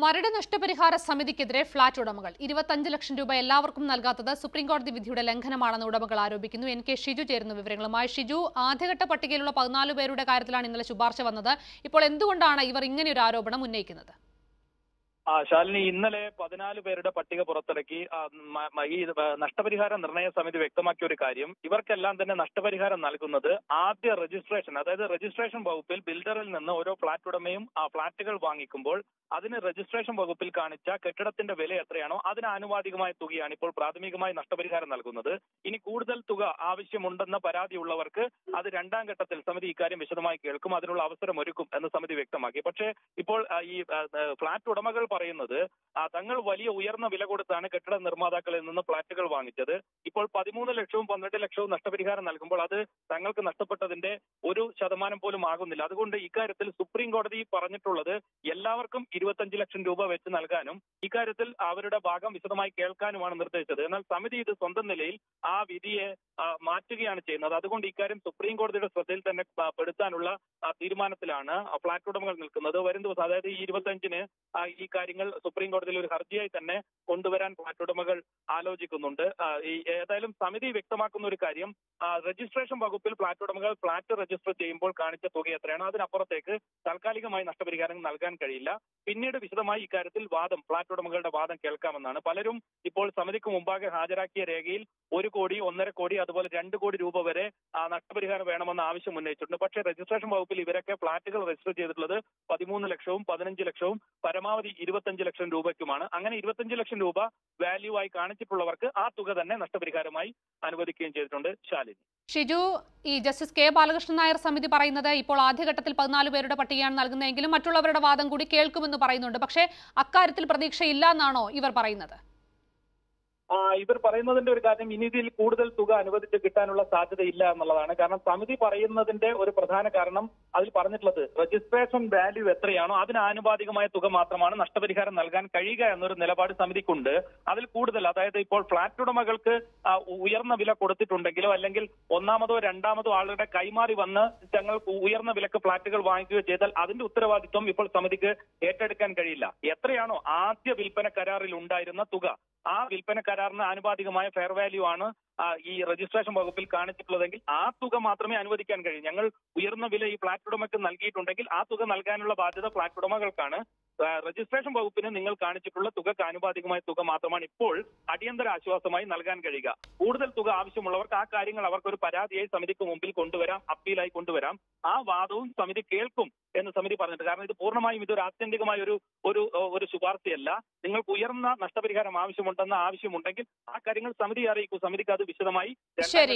മരട് നഷ്ടപരിഹാര സമിതിക്കെതിരെ ഫ്ളാറ്റ് ഉടമകൾ. ഇരുപത്തഞ്ച് ലക്ഷം രൂപ എല്ലാവർക്കും നൽകാത്തത് സുപ്രീംകോടതി വിധിയുടെ ലംഘനമാണെന്ന് ഉടമകൾ ആരോപിക്കുന്നു. എൻ കെ ഷിജു ചേരുന്ന വിവരങ്ങളുമായി. ഷിജു ആദ്യഘട്ട പട്ടികയിലുള്ള പതിനാല് പേരുടെ കാര്യത്തിലാണ് ഇന്നലെ ശുപാർശ വന്നത്. ഇപ്പോൾ എന്തുകൊണ്ടാണ് ഇവർ ഇങ്ങനെയൊരു ആരോപണം ഉന്നയിക്കുന്നത്? ആ ശാലിനി ഇന്നലെ പതിനാല് പേരുടെ പട്ടിക പുറത്തിറക്കി. ഈ നഷ്ടപരിഹാര നിർണയ സമിതി വ്യക്തമാക്കിയ ഒരു കാര്യം ഇവർക്കെല്ലാം തന്നെ നഷ്ടപരിഹാരം നൽകുന്നത് ആദ്യ രജിസ്ട്രേഷൻ അതായത് രജിസ്ട്രേഷൻ വകുപ്പിൽ ബിൽഡറിൽ നിന്ന് ഓരോ ഫ്ളാറ്റ് ഉടമയും ആ ഫ്ളാറ്റുകൾ വാങ്ങിക്കുമ്പോൾ അതിന് രജിസ്ട്രേഷൻ വകുപ്പിൽ കാണിച്ച കെട്ടിടത്തിന്റെ വില എത്രയാണോ അതിന് ആനുപാതികമായ തുകയാണ് ഇപ്പോൾ പ്രാഥമികമായി നഷ്ടപരിഹാരം നൽകുന്നത്. ഇനി കൂടുതൽ തുക ആവശ്യമുണ്ടെന്ന പരാതിയുള്ളവർക്ക് അത് രണ്ടാം ഘട്ടത്തിൽ സമിതി ഇക്കാര്യം വിശദമായി കേൾക്കും അതിനുള്ള അവസരം ഒരുക്കും എന്ന് സമിതി വ്യക്തമാക്കി. പക്ഷേ ഇപ്പോൾ ഈ ഫ്ളാറ്റ് ഉടമകൾ പറയുന്നത് തങ്ങൾ വലിയ ഉയർന്ന വില കൊടുത്താണ് കെട്ടിട നിർമ്മാതാക്കളിൽ നിന്ന് ഫ്ളാറ്റുകൾ വാങ്ങിച്ചത്. ഇപ്പോൾ പതിമൂന്ന് ലക്ഷവും പന്ത്രണ്ട് ലക്ഷവും നഷ്ടപരിഹാരം നൽകുമ്പോൾ അത് തങ്ങൾക്ക് നഷ്ടപ്പെട്ടതിന്റെ ഒരു ശതമാനം പോലും ആകുന്നില്ല. അതുകൊണ്ട് ഇക്കാര്യത്തിൽ സുപ്രീം കോടതി പറഞ്ഞിട്ടുള്ളത് എല്ലാവർക്കും ഇരുപത്തഞ്ച് ലക്ഷം രൂപ വെച്ച് നൽകാനും ഇക്കാര്യത്തിൽ അവരുടെ ഭാഗം വിശദമായി കേൾക്കാനുമാണ് നിർദ്ദേശിച്ചത്. എന്നാൽ സമിതി ഇത് സ്വന്തം നിലയിൽ ആ വിധിയെ മാറ്റുകയാണ് ചെയ്യുന്നത്. അതുകൊണ്ട് ഇക്കാര്യം സുപ്രീം കോടതിയുടെ ശ്രദ്ധയിൽ തന്നെ പെടുത്താനുള്ള തീരുമാനത്തിലാണ് ഫ്ളാറ്റ് ഉടമകൾ നിൽക്കുന്നത്. വരും ദിവസം അതായത് ഈ ഇരുപത്തഞ്ചിന് ഈ കാര്യങ്ങൾ സുപ്രീം കോടതിയിൽ ഒരു ഹർജിയായി തന്നെ കൊണ്ടുവരാൻ ഫ്ളാറ്റ് ഉടമകൾ ആലോചിക്കുന്നുണ്ട്. ഏതായാലും സമിതി വ്യക്തമാക്കുന്ന ഒരു കാര്യം രജിസ്ട്രേഷൻ വകുപ്പിൽ ഫ്ളാറ്റ് ഉടമകൾ ഫ്ളാറ്റ് രജിസ്റ്റർ ചെയ്യുമ്പോൾ കാണിച്ച തുക എത്രയാണ്? അതിനപ്പുറത്തേക്ക് താൽക്കാലികമായി നഷ്ടപരിഹാരം നൽകാൻ കഴിയില്ല. പിന്നീട് വിശദമായി ഇക്കാര്യത്തിൽ വാദം ഫ്ളാറ്റ് ഉടമകളുടെ വാദം കേൾക്കാമെന്നാണ്. പലരും ഇപ്പോൾ സമിതിക്ക് മുമ്പാകെ ഹാജരാക്കിയ രേഖയിൽ ഒരു കോടി ഒന്നര കോടി അതുപോലെ രണ്ട് കോടി രൂപ വരെ നഷ്ടപരിഹാരം വേണമെന്ന ആവശ്യം ഉന്നയിച്ചിട്ടുണ്ട്. പക്ഷേ രജിസ്ട്രേഷൻ വകുപ്പിൽ ഇവരൊക്കെ ഫ്ളാറ്റുകൾ രജിസ്റ്റർ ചെയ്തിട്ടുള്ളത് പതിമൂന്ന് ലക്ഷവും പതിനഞ്ച് ലക്ഷവും പരമാവധി ഇരുപത്തഞ്ച് ലക്ഷം രൂപയ്ക്കുമാണ്. അങ്ങനെ ഇരുപത്തഞ്ച് ലക്ഷം രൂപ വാല്യൂ ആയി കാണിച്ചിട്ടുള്ളവർക്ക് ആ തുക തന്നെ നഷ്ടപരിഹാരമായി അനുവദിക്കുകയും ചെയ്തിട്ടുണ്ട് ശാലിനി. ഷിജു ഈ ജസ്റ്റിസ് കെ ബാലകൃഷ്ണൻ നായർ സമിതി പറയുന്നത് ഇപ്പോൾ ആദ്യഘട്ടത്തിൽ പതിനാല് പേരുടെ പട്ടികയാണ് നൽകുന്നതെങ്കിലും മറ്റുള്ളവരുടെ വാദം കൂടി കേൾക്കുമെന്ന് പറയുന്നുണ്ട്. പക്ഷേ അക്കാര്യത്തിൽ പ്രതീക്ഷയില്ല എന്നാണോ ഇവർ പറയുന്നത്? ഇവർ പറയുന്നതിന്റെ ഒരു കാര്യം ഇനി ഇതിൽ കൂടുതൽ തുക അനുവദിച്ച് കിട്ടാനുള്ള സാധ്യതയില്ല എന്നുള്ളതാണ്. കാരണം സമിതി പറയുന്നതിന്റെ ഒരു പ്രധാന കാരണം അതിൽ പറഞ്ഞിട്ടുള്ളത് രജിസ്ട്രേഷൻ വാല്യൂ എത്രയാണോ അതിന് ആനുപാതികമായ തുക മാത്രമാണ് നഷ്ടപരിഹാരം നൽകാൻ കഴിയുക എന്നൊരു നിലപാട് സമിതിക്കുണ്ട്. അതിൽ കൂടുതൽ അതായത് ഇപ്പോൾ ഫ്ളാറ്റ് ഉടമകൾക്ക് ഉയർന്ന വില കൊടുത്തിട്ടുണ്ടെങ്കിലോ അല്ലെങ്കിൽ ഒന്നാമതോ രണ്ടാമതോ ആളുടെ കൈമാറി വന്ന് ഞങ്ങൾ ഉയർന്ന വിലക്ക് ഫ്ളാറ്റുകൾ വാങ്ങിക്കുകയോ ചെയ്താൽ അതിന്റെ ഉത്തരവാദിത്വം ഇപ്പോൾ സമിതിക്ക് ഏറ്റെടുക്കാൻ കഴിയില്ല. എത്രയാണോ ആദ്യ വിൽപ്പന കരാറിൽ ഉണ്ടായിരുന്ന തുക. ആ വിൽപ്പന കരാറിന് ആനുപാതികമായ ഫെയർ വാല്യൂ ആണ് ഈ രജിസ്ട്രേഷൻ വകുപ്പിൽ കാണിച്ചിട്ടുള്ളതെങ്കിൽ ആ തുക മാത്രമേ അനുവദിക്കാൻ കഴിയൂ. ഞങ്ങൾ ഉയർന്ന വില ഈ ഫ്ളാറ്റ് ഉടമയ്ക്ക് നൽകിയിട്ടുണ്ടെങ്കിൽ ആ തുക നൽകാനുള്ള ബാധ്യത ഫ്ളാറ്റ് ഉടമകൾക്കാണ്. രജിസ്ട്രേഷൻ വകുപ്പിന് നിങ്ങൾ കാണിച്ചിട്ടുള്ള തുക ആനുപാതികമായ തുക മാത്രമാണ് ഇപ്പോൾ അടിയന്തര ആശ്വാസമായി നൽകാൻ കഴിയുക. കൂടുതൽ തുക ആവശ്യമുള്ളവർക്ക് ആ കാര്യങ്ങൾ അവർക്ക് ഒരു പരാതിയായി സമിതിക്ക് മുമ്പിൽ കൊണ്ടുവരാം അപ്പീലായി കൊണ്ടുവരാം. ആ വാദവും സമിതി കേൾക്കും എന്ന് സമിതി പറഞ്ഞിട്ട് കാരണം ഇത് പൂർണമായും ഇതൊരു ആത്യന്തികമായ ഒരു ഒരു ശുപാർശയല്ല. നിങ്ങൾക്ക് ഉയർന്ന നഷ്ടപരിഹാരം ആവശ്യമുണ്ടെന്ന ആവശ്യമുണ്ടെങ്കിൽ ആ കാര്യങ്ങൾ സമിതി അറിയിക്കൂ. സമിതിക്ക് അത് വിശദമായി